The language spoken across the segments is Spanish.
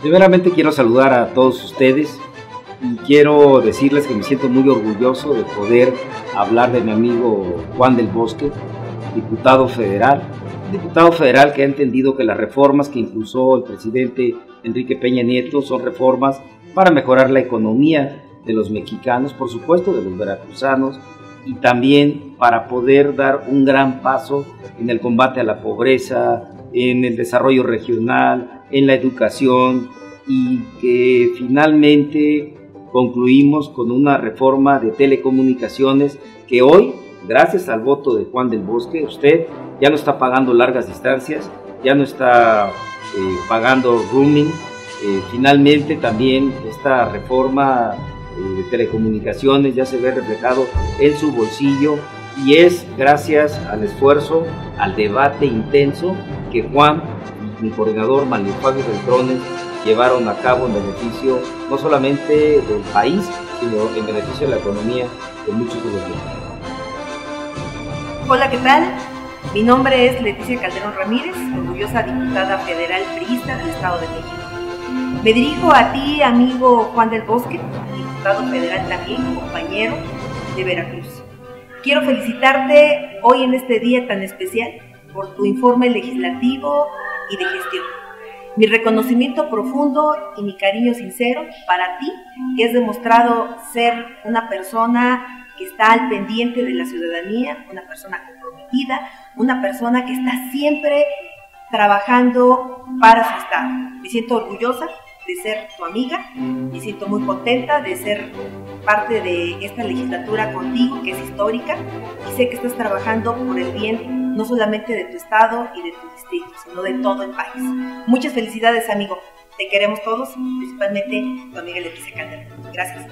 Primeramente quiero saludar a todos ustedes y quiero decirles que me siento muy orgulloso de poder hablar de mi amigo Juan del Bosque, diputado federal, diputado federal que ha entendido que las reformas que impulsó el presidente Enrique Peña Nieto son reformas para mejorar la economía de los mexicanos, por supuesto de los veracruzanos, y también para poder dar un gran paso en el combate a la pobreza, en el desarrollo regional, en la educación y que finalmente concluimos con una reforma de telecomunicaciones que hoy, gracias al voto de Juan del Bosque, usted ya no está pagando largas distancias, ya no está eh, pagando rooming. Eh, finalmente también esta reforma eh, de telecomunicaciones ya se ve reflejado en su bolsillo y es gracias al esfuerzo, al debate intenso que Juan y mi coordinador Manuel Fabio Beltrones llevaron a cabo en beneficio no solamente del país, sino en beneficio de la economía de muchos de los mexicanos. Hola, ¿qué tal? Mi nombre es Leticia Calderón Ramírez, orgullosa diputada federal priista del Estado de México. Me dirijo a ti, amigo Juan del Bosque, diputado federal también, compañero de Veracruz. Quiero felicitarte hoy en este día tan especial por tu informe legislativo y de gestión. Mi reconocimiento profundo y mi cariño sincero para ti, que has demostrado ser una persona que está al pendiente de la ciudadanía, una persona comprometida, una persona que está siempre trabajando para su Estado. Me siento orgullosa de ser tu amiga, me siento muy contenta de ser parte de esta legislatura contigo, que es histórica, y sé que estás trabajando por el bien no solamente de tu estado y de tu distrito, sino de todo el país. Muchas felicidades, amigo. Te queremos todos, principalmente tu amiga Leticia Calderón. Gracias.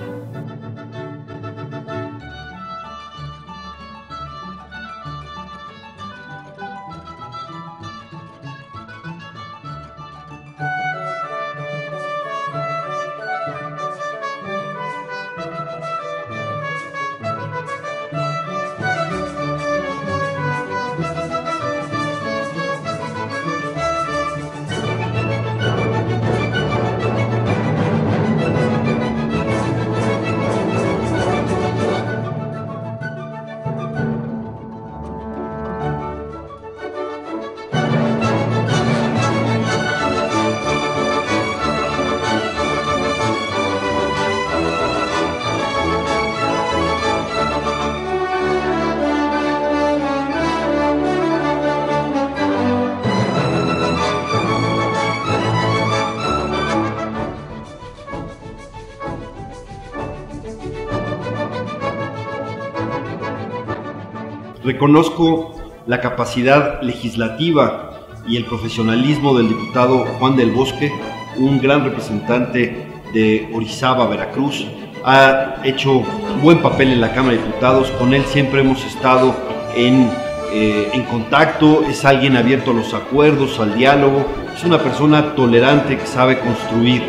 Reconozco la capacidad legislativa y el profesionalismo del diputado Juan del Bosque, un gran representante de Orizaba, Veracruz. Ha hecho buen papel en la Cámara de Diputados, con él siempre hemos estado en, eh, en contacto, es alguien abierto a los acuerdos, al diálogo, es una persona tolerante que sabe construir.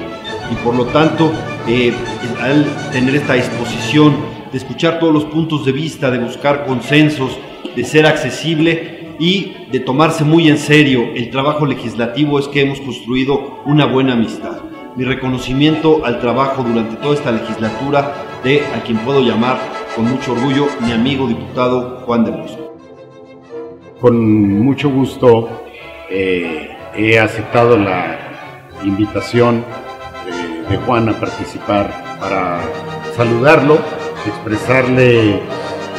Y por lo tanto eh, al tener esta disposición de escuchar todos los puntos de vista, de buscar consensos, de ser accesible y de tomarse muy en serio el trabajo legislativo es que hemos construido una buena amistad. Mi reconocimiento al trabajo durante toda esta legislatura de a quien puedo llamar con mucho orgullo mi amigo diputado Juan de Bosco. Con mucho gusto eh, he aceptado la invitación de, de Juan a participar para saludarlo, expresarle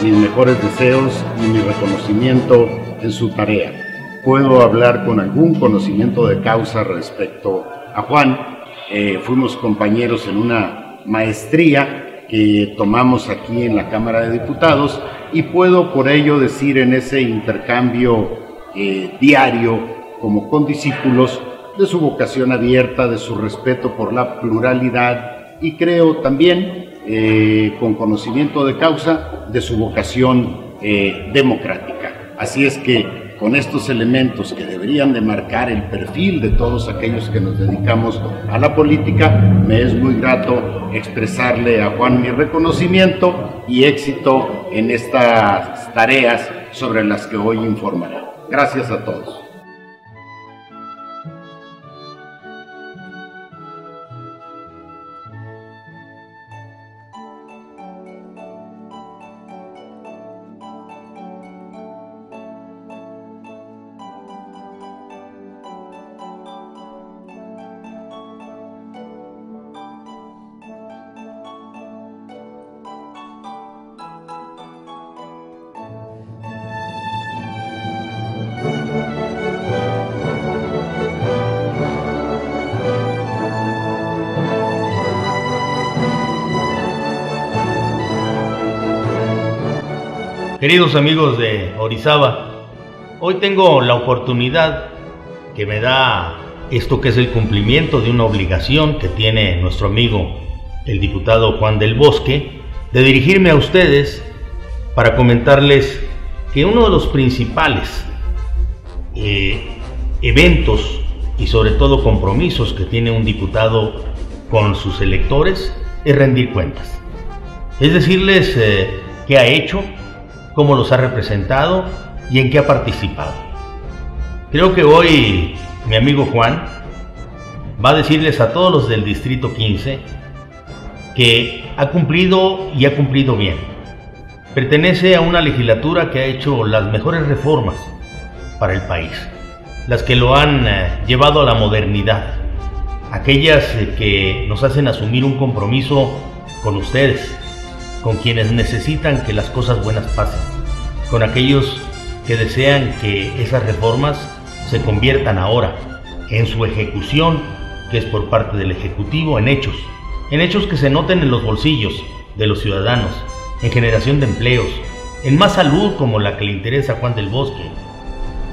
mis mejores deseos y mi reconocimiento en su tarea. Puedo hablar con algún conocimiento de causa respecto a Juan. Eh, fuimos compañeros en una maestría que tomamos aquí en la Cámara de Diputados y puedo por ello decir en ese intercambio eh, diario como condiscípulos de su vocación abierta, de su respeto por la pluralidad y creo también eh, con conocimiento de causa de su vocación eh, democrática. Así es que con estos elementos que deberían de marcar el perfil de todos aquellos que nos dedicamos a la política, me es muy grato expresarle a Juan mi reconocimiento y éxito en estas tareas sobre las que hoy informará. Gracias a todos. Queridos amigos de Orizaba, hoy tengo la oportunidad que me da esto que es el cumplimiento de una obligación que tiene nuestro amigo el diputado Juan del Bosque, de dirigirme a ustedes para comentarles que uno de los principales eh, eventos y sobre todo compromisos que tiene un diputado con sus electores es rendir cuentas. Es decirles eh, qué ha hecho, cómo los ha representado y en qué ha participado. Creo que hoy mi amigo Juan va a decirles a todos los del Distrito 15 que ha cumplido y ha cumplido bien. Pertenece a una legislatura que ha hecho las mejores reformas para el país, las que lo han eh, llevado a la modernidad, aquellas eh, que nos hacen asumir un compromiso con ustedes, con quienes necesitan que las cosas buenas pasen, con aquellos que desean que esas reformas se conviertan ahora en su ejecución, que es por parte del Ejecutivo, en hechos, en hechos que se noten en los bolsillos de los ciudadanos, en generación de empleos, en más salud como la que le interesa a Juan del Bosque,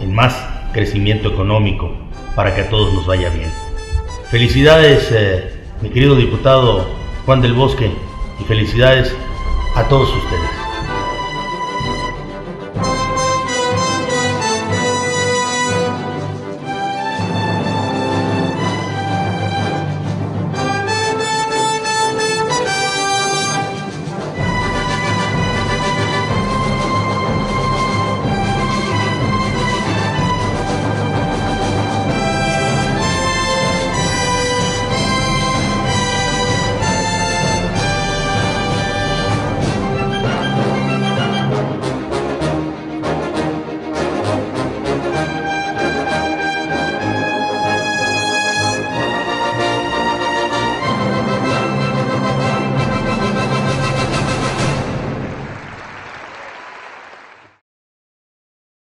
en más crecimiento económico para que a todos nos vaya bien. Felicidades, eh, mi querido diputado Juan del Bosque, y felicidades a todos ustedes.